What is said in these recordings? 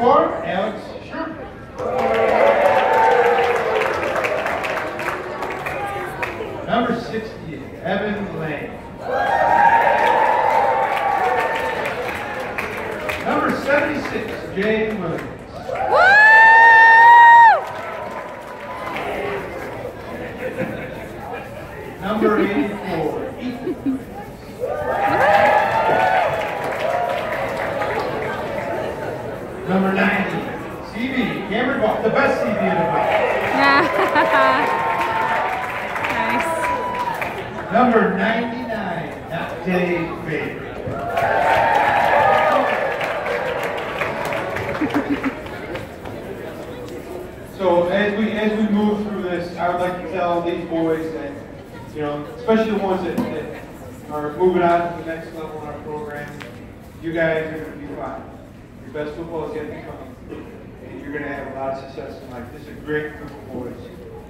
84, Alex Sherman. Number 60, Evan Lane. Number 76, Jay Williams. Number 84, Number 90, CB, Cameron Ball, the best CB in the bunch. nice. Number 99, not Dave Baker. So as we as we move through this, I would like to tell these boys that, you know, especially the ones that, that are moving on to the next level in our program, you guys are going to be fine. Best football is yet to come, and you're going to have a lot of success in life. This is a great group of boys,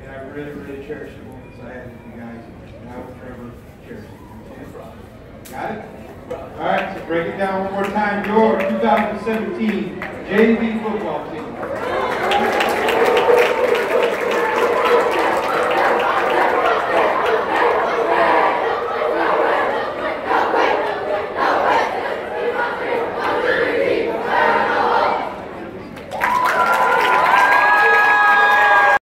and I really, really cherish the moments I had with you guys, and I will forever cherish you. Got it? All right, so break it down one more time. Your 2017 JV football team.